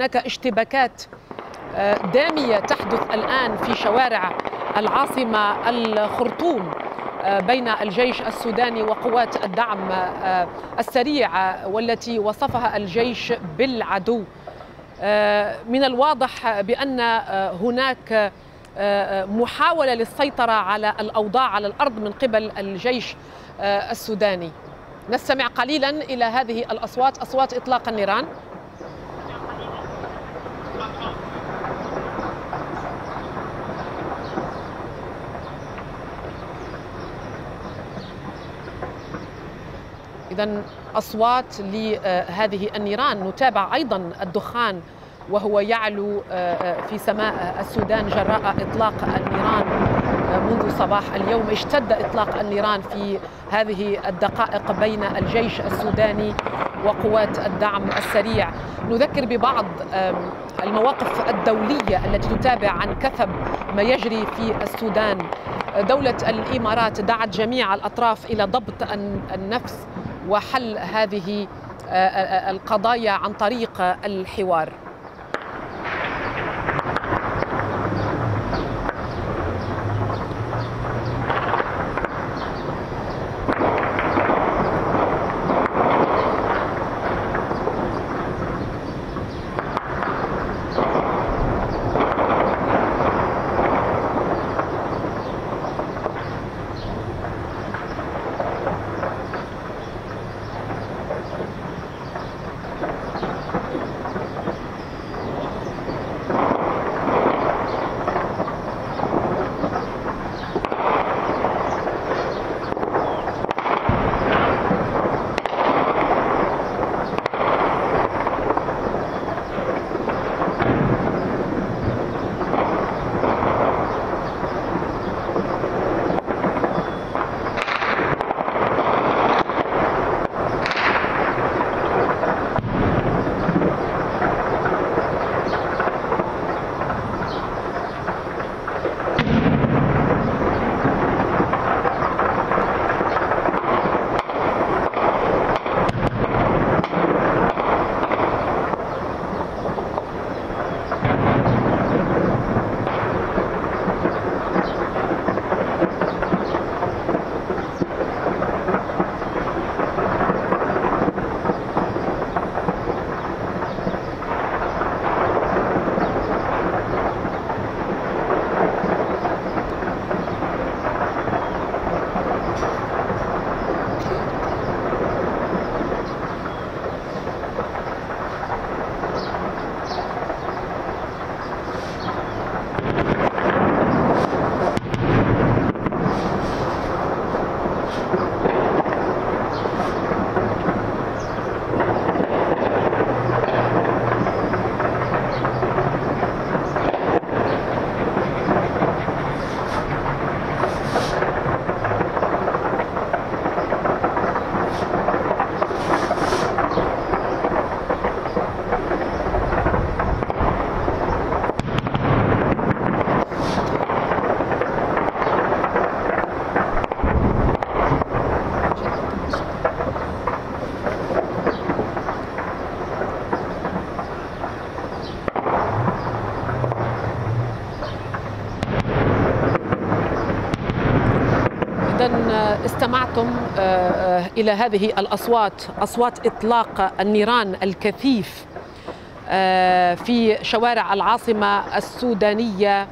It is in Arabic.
هناك اشتباكات دامية تحدث الآن في شوارع العاصمة الخرطوم بين الجيش السوداني وقوات الدعم السريع والتي وصفها الجيش بالعدو. من الواضح بأن هناك محاولة للسيطرة على الأوضاع على الأرض من قبل الجيش السوداني. نستمع قليلا إلى هذه الأصوات أصوات إطلاق النيران. إذا أصوات لهذه النيران. نتابع أيضا الدخان وهو يعلو في سماء السودان جراء إطلاق النيران منذ صباح اليوم. اشتد إطلاق النيران في هذه الدقائق بين الجيش السوداني وقوات الدعم السريع. نذكر ببعض المواقف الدولية التي تتابع عن كثب ما يجري في السودان. دولة الإمارات دعت جميع الأطراف إلى ضبط النفس وحل هذه القضايا عن طريق الحوار. استمعتم إلى هذه الأصوات أصوات إطلاق النيران الكثيف في شوارع العاصمة السودانية.